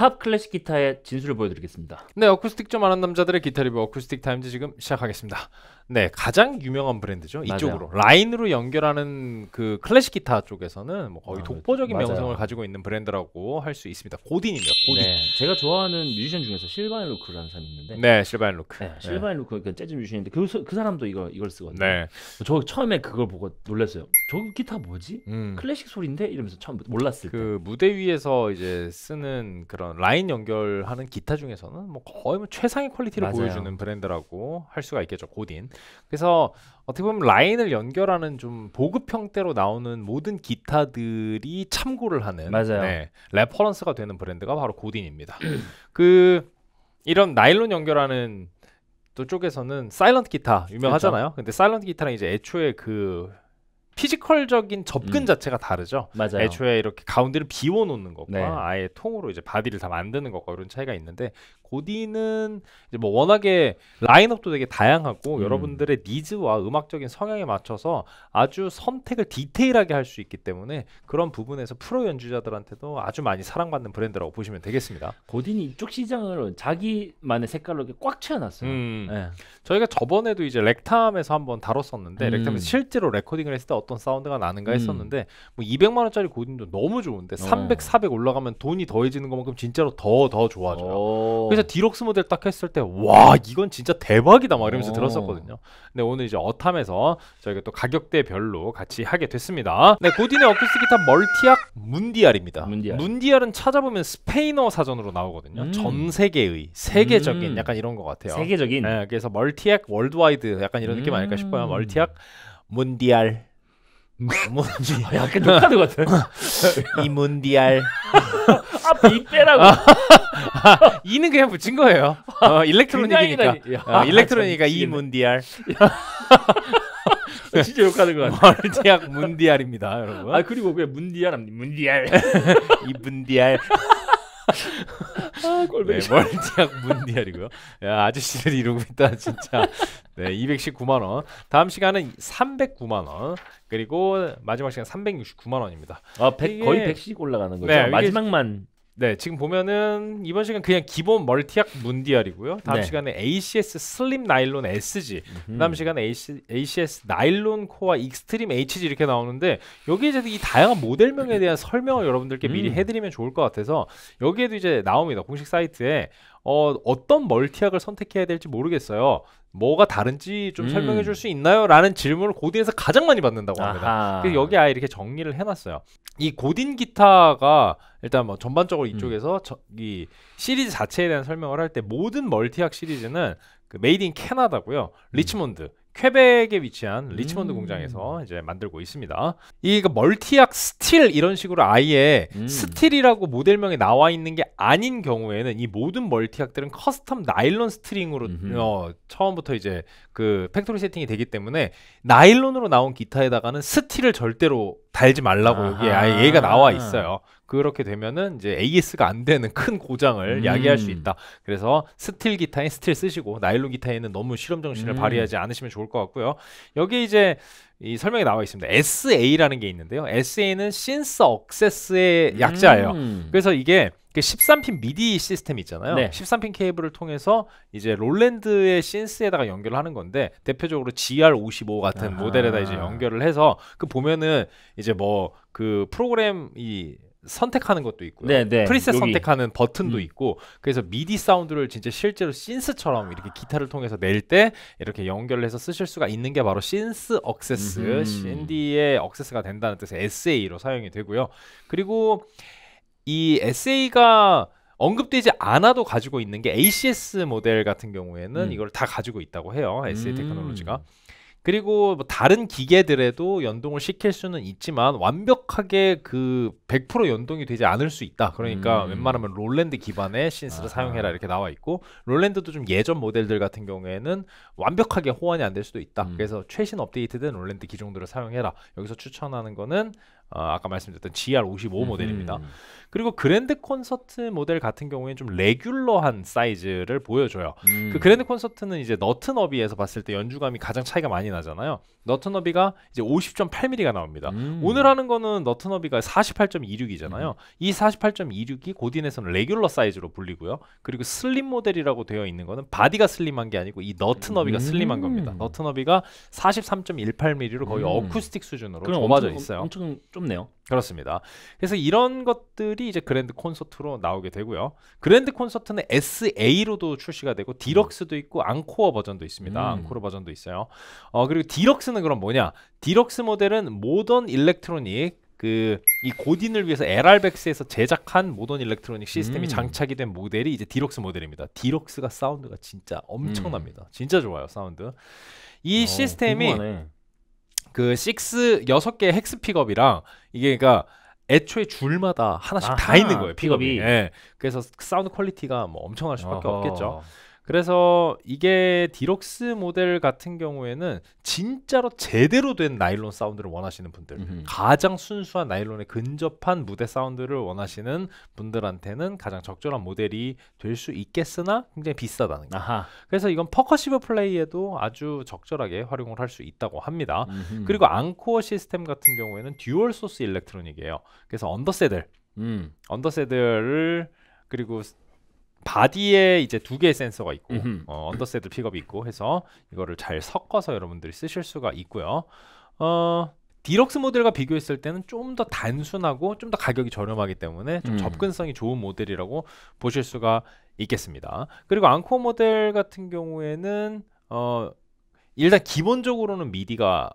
힙합 클래식 기타의 진수를 보여드리겠습니다. 네, 어쿠스틱 좀 아는 남자들의 기타 리뷰 Acoustic Times 지금 시작하겠습니다. 네, 가장 유명한 브랜드죠. 맞아요. 이쪽으로 라인으로 연결하는 그 클래식 기타 쪽에서는 뭐 거의 아, 독보적인 맞아요. 명성을 가지고 있는 브랜드라고 할 수 있습니다. Godin입니다. Godin. 네, 제가 좋아하는 뮤지션 중에서 Sylvain Luc이라는 사람이 있는데, 네, Sylvain Luc. 네, Sylvain Luc 그 재즈 뮤지션인데 그, 서- 그 사람도 이거 이걸 쓰거든요. 네. 저 처음에 그걸 보고 놀랐어요. 저 기타 뭐지? 음. 클래식 소리인데 이러면서 처음 몰랐을 때. 그 무대 위에서 이제 쓰는 그런 라인 연결하는 기타 중에서는 뭐 거의 뭐 최상의 quality를 맞아요. 보여주는 브랜드라고 할 수가 있겠죠 Godin. 그래서 어떻게 보면 라인을 연결하는 좀 보급 형태로 나오는 모든 기타들이 참고를 하는 맞아요. 네, reference가 되는 브랜드가 바로 Godin입니다. 그 이런 나일론 연결하는 또 쪽에서는 silent 기타 유명하잖아요. 근데 silent 기타랑 이제 애초에 그 physical적인 접근 음. 자체가 다르죠. 맞아요. 애초에 이렇게 가운데를 비워 놓는 것과 네. 아예 통으로 이제 body를 다 만드는 것과 이런 차이가 있는데 Godin은 이제 뭐 워낙에 라인업도 되게 다양하고 음. 여러분들의 needs와 음악적인 성향에 맞춰서 아주 선택을 디테일하게 할 수 있기 때문에 그런 부분에서 프로 연주자들한테도 아주 많이 사랑받는 브랜드라고 보시면 되겠습니다. Godin이 이쪽 시장을 자기만의 색깔로 꽉 채워놨어요. 음. 네. 저희가 저번에도 이제 렉탐에서 한번 다뤘었는데 음. 렉탐에서 실제로 레코딩을 했을 때 어떤 사운드가 나는가 음. 했었는데 뭐 200만 원짜리 Godin도 너무 좋은데 300, 어. 400 올라가면 돈이 더해지는 것만큼 진짜로 더 더 좋아져요. 오. 그래서 디럭스 모델 딱 했을 때 와 이건 진짜 대박이다 막 이러면서 오. 들었었거든요. 근데 오늘 이제 어탐에서 저희가 또 가격대별로 같이 하게 됐습니다. 네 Godin의 어쿠스틱 기타 Multiac Mundial입니다. Mundial. 은 찾아보면 스페인어 사전으로 나오거든요. 음. 전 세계의 세계적인 음. 약간 이런 것 같아요. 세계적인 네, 그래서 Multiac worldwide 약간 이런 느낌 아닐까 싶어요. 음. Multiac Mundial. 문디 아, 약간 녹화도 같은. 이 Mundial 앞에 이 빼라고. 이는 그냥 붙인 거예요. 어, 일렉트로닉이니까 어, 일렉트로닉이니까 이 미치겠네. 문디알 진짜 욕하는 거 같아. 멀티악 문디알입니다, 여러분. 아 그리고 왜 문디알 합니 문디알. 이 문디알 아 네, 꼴보기 싫어. 멀티악 문디알이고요. 야 아저씨들 이러고 있다 진짜. 네, 219만 원. 다음 시간은 309만 원. 그리고 마지막 시간 369만 원입니다. 아 100, 이게- 거의 100씩 올라가는 거죠. 네, 마지막만 네, 지금 보면은 이번 시간 그냥 기본 Multiac Mundial이고요. 다음 네. 시간에 ACS Slim Nylon SG, 음. 그다음 시간에 AC, ACS Nylon Koa Extreme HG 이렇게 나오는데 여기에 이제 이 다양한 모델명에 대한 설명을 여러분들께 미리 음. 해드리면 좋을 것 같아서 여기에도 이제 나옵니다 공식 사이트에 어, 어떤 Multiac을 선택해야 될지 모르겠어요. 뭐가 다른지 좀 음. 설명해 줄 수 있나요? 라는 질문을 Godin에서 가장 많이 받는다고 합니다. 그래서 여기 아예 이렇게 정리를 해놨어요. 이 Godin 기타가 일단 뭐 전반적으로 음. 이쪽에서 저, 이 시리즈 자체에 대한 설명을 할 때 모든 Multiac 시리즈는 그 made in Canada고요. 리치몬드 퀘벡에 위치한 리치몬드 음. 공장에서 이제 만들고 있습니다. 이그 Multiac Steel 이런 식으로 아예 음. 스틸이라고 모델명에 나와 있는 게 아닌 경우에는 이 모든 Multiac들은 custom nylon string으로. 어, 처음부터 이제 그 factory 세팅이 되기 때문에 나일론으로 나온 기타에다가는 스틸을 절대로 달지 말라고 아하. 아예 얘가 나와 있어요. 그렇게 되면은 이제 AS가 안 되는 큰 고장을 음. 야기할 수 있다. 그래서 스틸 기타에 스틸 쓰시고 나일론 기타에는 너무 실험 정신을 음. 발휘하지 않으시면 좋을 것 같고요. 여기 이제 이 설명이 나와 있습니다. SA라는 게 있는데요. SA는 synth access의 약자예요. 음. 그래서 이게 그 13핀 미디 시스템 있잖아요. 네. 13핀 케이블을 통해서 이제 Roland의 synth에다가 연결을 하는 건데 대표적으로 GR55 같은 아하. 모델에다 이제 연결을 해서 그 보면은 이제 뭐 그 프로그램 이 선택하는 것도 있고요. 네, 네. preset 여기. 선택하는 버튼도 음. 있고 그래서 미디 사운드를 진짜 실제로 synth처럼 이렇게 기타를 통해서 낼 때 이렇게 연결을 해서 쓰실 수가 있는 게 바로 synth access 음흠. 신디의 access가 된다는 뜻의 SA로 사용이 되고요. 그리고 이 SA가 언급되지 않아도 가지고 있는 게 ACS 모델 같은 경우에는 음. 이걸 다 가지고 있다고 해요. SA 음. 테크놀로지가. 그리고 뭐 다른 기계들에도 연동을 시킬 수는 있지만 완벽하게 그 100% 연동이 되지 않을 수 있다. 그러니까 음. 웬만하면 Roland 기반의 synth를 아하. 사용해라 이렇게 나와 있고 Roland도 좀 예전 모델들 같은 경우에는 완벽하게 호환이 안 될 수도 있다. 음. 그래서 최신 업데이트된 Roland 기종들을 사용해라. 여기서 추천하는 거는 어, 아까 말씀드렸던 GR55 모델입니다. 음. 그리고 grand concert 모델 같은 경우에는 좀 regular한 사이즈를 보여줘요. 음. 그 grand concert는 이제 너트 너비에서 봤을 때 연주감이 가장 차이가 많이 나잖아요. 너트 너비가 이제 50.8mm가 나옵니다. 음. 오늘 하는 거는 너트 너비가 48.26이잖아요. 이 48.26이 Godin에서는 regular 사이즈로 불리고요. 그리고 슬림 모델이라고 되어 있는 거는 바디가 슬림한 게 아니고 이 너트 너비가 음. 슬림한 겁니다. 너트 너비가 43.18mm로 거의 음. 어쿠스틱 수준으로 좁아져 엄청, 있어요. 엄청 좁네요. 그렇습니다. 그래서 이런 것들이 이제 Grand Concert로 나오게 되고요. Grand Concert는 SA로도 출시가 되고 Deluxe도 있고 Encore 버전도 있습니다. 음. Encore 버전도 있어요. 어 그리고 Deluxe는 그럼 뭐냐? 디럭스 모델은 modern electronic 그이 고딘을 위해서 LR백스에서 제작한 modern electronic 시스템이 음. 장착이 된 모델이 이제 디럭스 모델입니다. Deluxe가 사운드가 진짜 엄청납니다. 진짜 좋아요 사운드. 이 음. 어, 시스템이 궁금하네. 그6 여섯 개의 hex 픽업이랑 이게 그러니까 애초에 줄마다 하나씩 다 아하, 있는 거예요 픽업이. 픽업이. 예. 그래서 사운드 퀄리티가 뭐 엄청날 수밖에 어허. 없겠죠. 그래서 이게 디럭스 모델 같은 경우에는 진짜로 제대로 된 나일론 사운드를 원하시는 분들, 음흠. 가장 순수한 나일론에 근접한 무대 사운드를 원하시는 분들한테는 가장 적절한 모델이 될 수 있겠으나 굉장히 비싸다는 거. 아하. 그래서 이건 percussive 플레이에도 아주 적절하게 활용을 할 수 있다고 합니다. 음흠. 그리고 Encore 시스템 같은 경우에는 dual source electronic이에요. 그래서 under saddle, 음. under saddle을 그리고 바디에 이제 두 개의 센서가 있고 음흠. 어, under saddle 픽업이 있고 해서 이거를 잘 섞어서 여러분들이 쓰실 수가 있고요. 어, 디럭스 모델과 비교했을 때는 좀 더 단순하고 좀 더 가격이 저렴하기 때문에 좀 음. 접근성이 좋은 모델이라고 보실 수가 있겠습니다. 그리고 Encore 모델 같은 경우에는 어, 일단 기본적으로는 미디가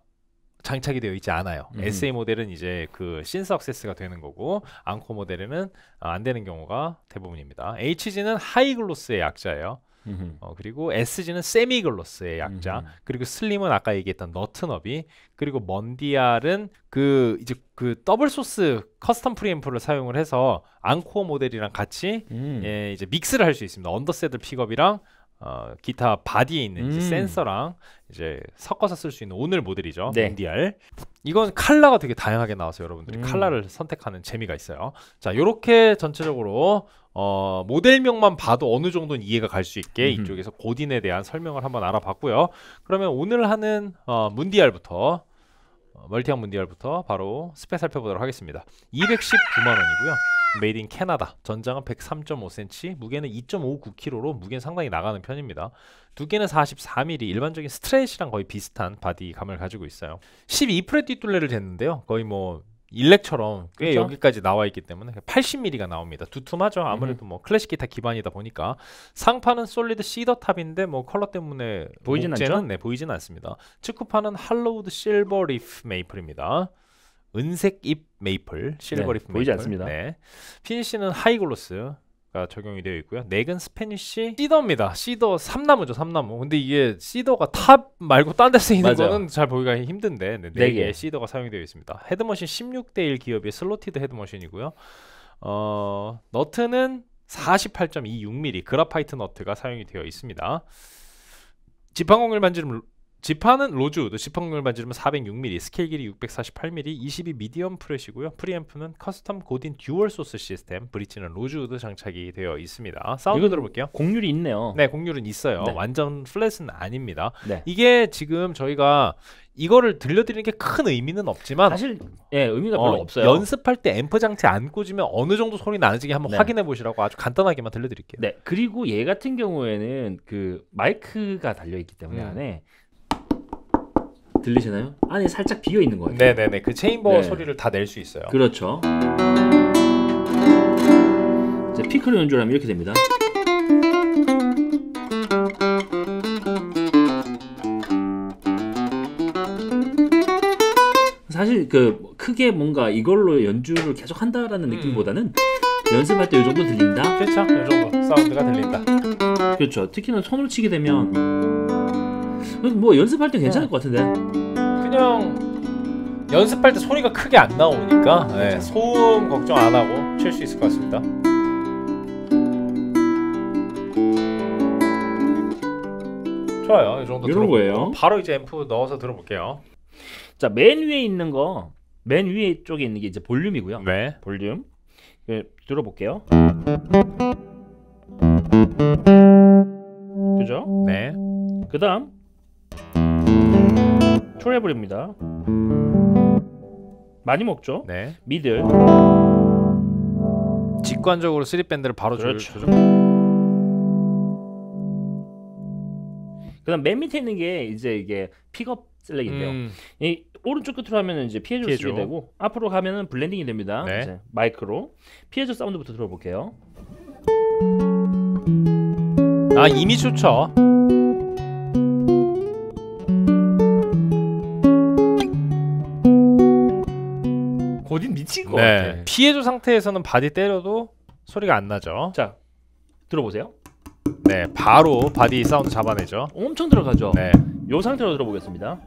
장착이 되어 있지 않아요. 음. SA 모델은 이제 그 synth access가 되는 거고 Encore 모델에는 아, 안 되는 경우가 대부분입니다. HG는 high gloss의 약자예요. 음흠. 어, 그리고 SG는 semi-gloss의 약자. 음흠. 그리고 슬림은 아까 얘기했던 너트너비. 그리고 Mundial은 그 이제 그 double source custom preamp를 사용을 해서 Encore 모델이랑 같이 음. 예, 이제 mix를 할 수 있습니다. under saddle 픽업이랑 어, 기타 바디에 있는 이제 음. 센서랑 이제 섞어서 쓸 수 있는 오늘 모델이죠. 네. Mundial. 이건 칼라가 되게 다양하게 나와서 여러분들이 음. 칼라를 선택하는 재미가 있어요. 자, 요렇게 전체적으로 어, 모델명만 봐도 어느 정도는 이해가 갈 수 있게 음흠. 이쪽에서 고딘에 대한 설명을 한번 알아봤고요. 그러면 오늘 하는 어, Mundial부터 어, Multiac Mundial부터 바로 스펙 살펴보도록 하겠습니다. 219만 원이고요. made in Canada. 전장은 103.5cm, 무게는 2.59kg로 무게는 상당히 나가는 편입니다. 두께는 44mm, 일반적인 Strat이랑 거의 비슷한 바디감을 가지고 있어요. 12 fret 뒷둘레를 쟀는데요. 거의 뭐 일렉처럼 꽤 그쵸? 여기까지 나와 있기 때문에 80mm가 나옵니다. 두툼하죠. 아무래도 뭐 클래식 기타 기반이다 보니까 상판은 solid cedar top인데 뭐 컬러 때문에 보이진 목재는 않죠? 네, 보이진 않습니다. 측후판은 hollowed silver leaf maple입니다. 은색 잎 maple, silver 네, leaf 보이지 메이플. 않습니다. 네. 피니시는 high gloss 가 적용이 되어 있고요. neck은 Spanish cedar입니다. cedar 삼나무죠, 삼나무. 근데 이게 cedar가 top 말고 딴 데 쓰이는 맞아요. 거는 잘 보기가 힘든데 네, 네네. neck에 cedar가 사용되어 있습니다. head machine 16대 1 기어비의 slotted head machine이고요. 어, 너트는 48.26mm graphite 너트가 사용이 되어 있습니다. 지판 곡률 반지름 지판은 로즈우드, 지판 곡률 반지름 406mm, 스케일 길이 648mm, 22 medium fret이고요. preamp는 custom 고딘 dual source 시스템, bridge는 로즈우드 장착이 되어 있습니다. 사운드 이거 들어볼게요. 곡률이 있네요. 네, 곡률은 있어요. 네. 완전 flat은 아닙니다. 네. 이게 지금 저희가 이거를 들려드리는 게 큰 의미는 없지만 사실 예 의미가 별로 어, 없어요. 연습할 때 앰프 장치 안 꽂으면 어느 정도 소리 나는지 한번 네. 확인해 보시라고 아주 간단하게만 들려드릴게요. 네 그리고 얘 같은 경우에는 그 마이크가 달려 있기 때문에 음. 안에 들리시나요? 안에 살짝 비어 있는 거예요. 네네네 그 chamber 네. 소리를 다 낼 수 있어요. 그렇죠. 이제 피크로 연주를 하면 이렇게 됩니다. 사실 그 크게 뭔가 이걸로 연주를 계속 한다라는 음. 느낌보다는 연습할 때 이 정도 들린다. 그렇죠. 이 정도 사운드가 들린다. 그렇죠. 특히나 손으로 치게 되면 뭐 연습할 때 괜찮을 것 같은데. 그냥 연습할 때 소리가 크게 안 나오니까 네, 소음 걱정 안 하고 칠 수 있을 것 같습니다. 좋아요. 이 정도 이런 거예요. 바로 이제 앰프 넣어서 들어볼게요. 자, 맨 위에 있는 거 맨 위에 쪽에 있는 게 이제 볼륨이고요. 네. 볼륨. 예, 들어볼게요. 그죠? 네. 그 다음 트래블입니다. 많이 먹죠? 네. 미들. 직관적으로 3밴드를 바로 조- 그렇죠. 조정. 그다음 맨 밑에 있는 게 이제 이게 픽업 select인데요. 음, 이 오른쪽 끝으로 하면은 이제 piezo 쓰게 piezo. 되고 앞으로 가면은 블렌딩이 됩니다. 네. 이제 마이크로 piezo 사운드부터 들어볼게요. 아 이미 좋죠. 고딘 미친 것 네. 같아. piezo 상태에서는 바디 때려도 소리가 안 나죠. 자 들어보세요. 네. 바로 바디 사운드 잡아내죠. 엄청 들어가죠. 네. 요 상태로 들어보겠습니다.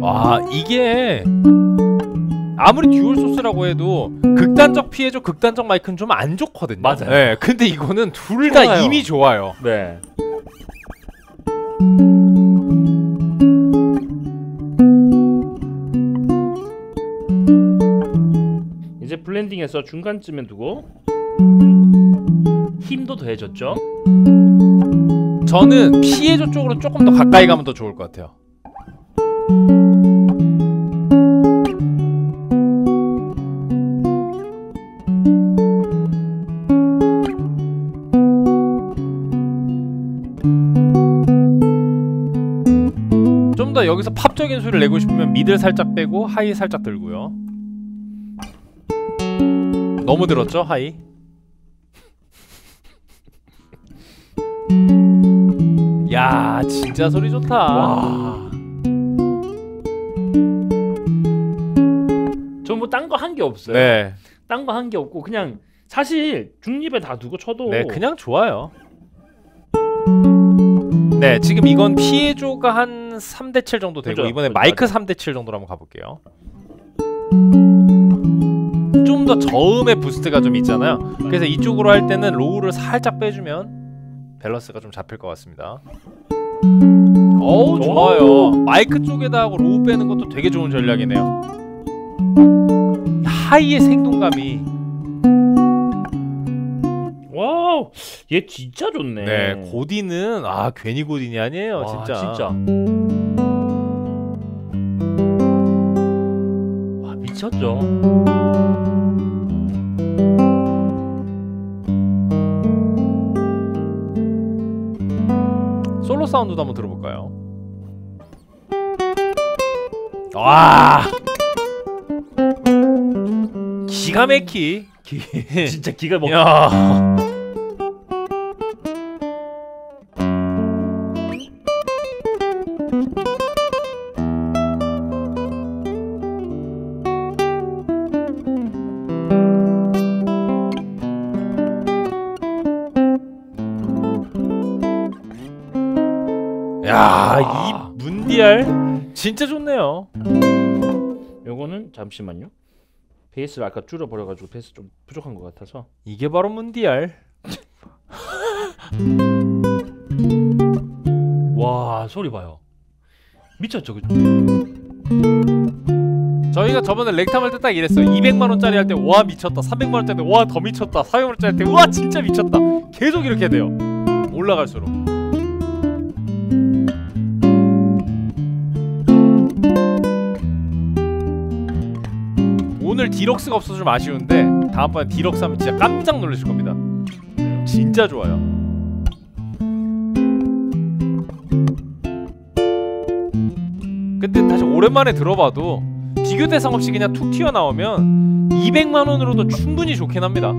와 이게 아무리 dual source라고 해도 극단적 piezo 극단적 마이크는 좀 안 좋거든요. 맞아요. 네, 근데 이거는 둘 다 좋아요. 이미 좋아요. 네. 블렌딩해서 중간쯤에 두고 힘도 더해졌죠. 저는 피해조 쪽으로 조금 더 가까이 가면 더 좋을 것 같아요. 좀 더 여기서 팝적인 소리를 내고 싶으면 미들 살짝 빼고 하이 살짝 들고요. 너무 들었죠 하이? 야 진짜 소리 좋다. 와. 전뭐 딴 거 한 게 없어요. 네, 딴 거 한 게 없고 그냥 사실 중립에 다 두고 쳐도 네 그냥 좋아요. 네 지금 이건 피해조가 한 3대 7 정도 되고 그죠, 이번에 그죠, 마이크 3대 7 정도로 한번 가볼게요. 좀더 저음의 boost가 좀 있잖아요. 그래서 이쪽으로 할 때는 low를 살짝 빼주면 밸런스가 좀 잡힐 것 같습니다. 어우 좋아요. 마이크 쪽에다 하고 low 빼는 것도 되게 좋은 전략이네요. high의 생동감이 와우 얘 진짜 좋네. 네 고딘은 아 괜히 고딘이 아니에요 와, 진짜. 진짜. 쳤죠. 솔로 사운드도 한번 들어볼까요? 와 기가 막히 기... 진짜 기가 막. 야 야, 이 문디알 진짜 좋네요. 요거는 잠시만요. 베이스를 아까 줄여 버려 가지고 베이스 좀 부족한 것 같아서. 이게 바로 문디알. 와 소리 봐요. 미쳤죠. 그죠? 저희가 저번에 렉탐 할 때 딱 이랬어요. 200만 원짜리 할 때 와 미쳤다. 300만 원짜리 와 더 미쳤다. 400만 원짜리 할 때 와 진짜 미쳤다. 계속 이렇게 돼요. 올라갈수록. 오늘 디럭스가 없어서 좀 아쉬운데 다음번에 디럭스 하면 진짜 깜짝 놀라실 겁니다. 진짜 좋아요. 근데 다시 오랜만에 들어봐도 비교 대상 없이 그냥 툭 튀어나오면 200만 원으로도 충분히 좋긴 합니다.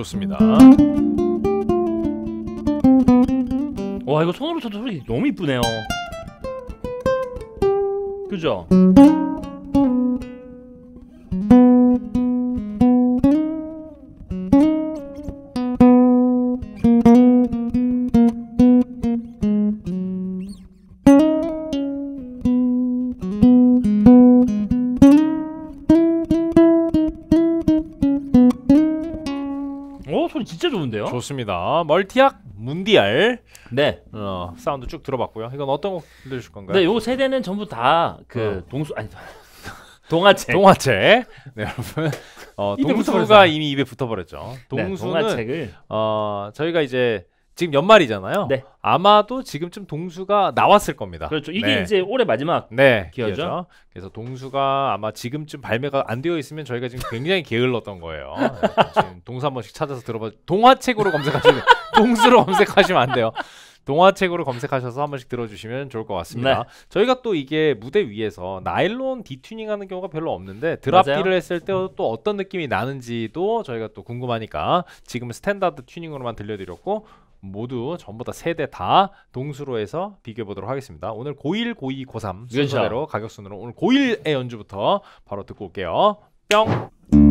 좋습니다. 와 이거 손으로 쳐도 소리 너무 이쁘네요. 그죠? 좋습니다. 멀티악 문디알 네. 어, 사운드 쭉 들어봤고요. 이건 어떤 곡 들려주실 건가요? 네, 요 세대는 전부 다 그 동수 아니 동화책. 동화책. 네, 여러분. 어, 동수가 붙어버렸어요. 이미 입에 붙어버렸죠. 네, 동수는 동화책을 어, 저희가 이제 지금 연말이잖아요. 네. 아마도 지금쯤 동수가 나왔을 겁니다. 그렇죠. 이게 네. 이제 올해 마지막 네, 기어죠? 기어죠. 그래서 동수가 아마 지금쯤 발매가 안 되어 있으면 저희가 지금 굉장히 게을렀던 거예요. 네, 지금 동수 한 번씩 찾아서 들어봐. 동화책으로 검색하시면 동수로 검색하시면 안 돼요. 동화책으로 검색하셔서 한 번씩 들어주시면 좋을 것 같습니다. 네. 저희가 또 이게 무대 위에서 나일론 detuning하는 경우가 별로 없는데 맞아요. 했을 때 또 어떤 느낌이 나는지도 저희가 또 궁금하니까 지금은 스탠다드 튜닝으로만 들려드렸고 모두 전부 다 세 대 다 동수로 해서 비교해 보도록 하겠습니다. 오늘 고1, 고2, 고3 그렇죠. 순서대로 가격 순으로 오늘 고1의 연주부터 바로 듣고 올게요. 뿅.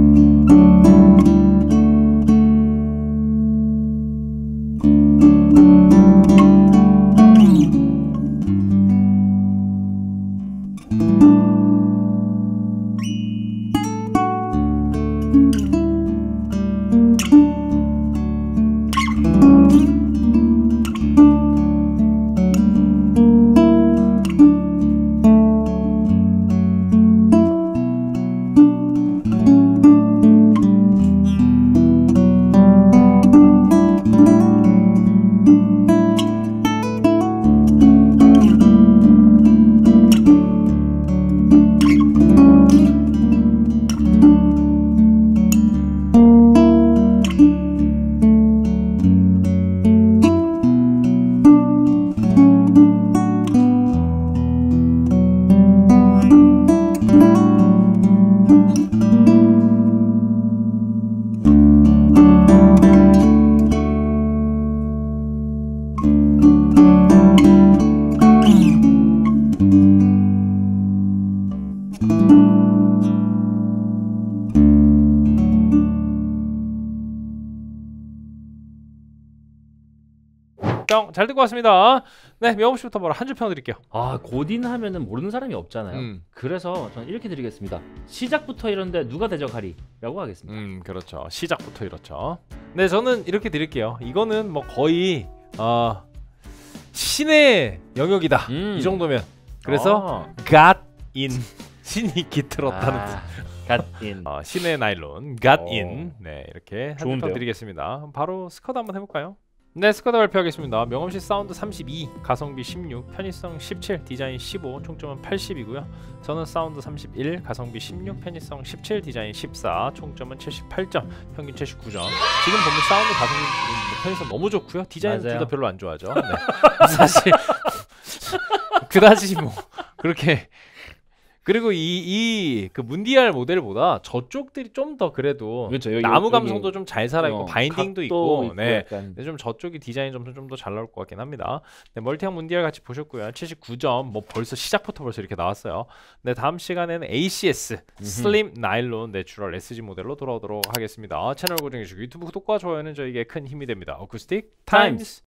뿅. 잘 듣고 왔습니다. 네, 명호 씨부터 바로 한 줄 평 드릴게요. 아 고딘 하면은 모르는 사람이 없잖아요. 음. 그래서 저는 이렇게 드리겠습니다. 시작부터 이런데 누가 대적하리라고 하겠습니다. 음, 그렇죠. 시작부터 이렇죠. 네, 저는 이렇게 드릴게요. 이거는 뭐 거의 어, 신의 영역이다. 음. 이 정도면. 그래서 아, got in 신이 깃들었다는 아, 갓인. 어, 신의 나일론 got 어. in. 네, 이렇게 한줄 좋은데요? 평 드리겠습니다. 바로 스쿼드 한번 해볼까요? 네, 스코어 발표하겠습니다. 명엄시 사운드 32, 가성비 16, 편의성 17, 디자인 15, 총점은 80이고요. 저는 사운드 31, 가성비 16, 편의성 17, 디자인 14, 총점은 78점, 평균 79점. 지금 보면 사운드 가성비 뭐 편의성 너무 좋고요. 디자인 둘. 다 별로 안 좋아하죠. 네. 사실 그다지 뭐 그렇게 그리고 이 이 그 Mundial 모델보다 저쪽들이 좀 더 그래도 그렇죠. 여기- 나무 감성도 좀 잘 살아 있고 어, binding도 각도 있고, 네. 약간. 근데 좀 저쪽이 디자인 점수 좀 더 잘 나올 것 같긴 합니다. 네, Multiac Mundial 같이 보셨고요. 79점. 뭐 벌써 시작부터 벌써 이렇게 나왔어요. 네, 다음 시간에는 ACS Slim Nylon Natural SG 모델로 돌아오도록 하겠습니다. 채널 고정해 주시고 유튜브 구독과 좋아요는 저에게 큰 힘이 됩니다. 어쿠스틱 타임스.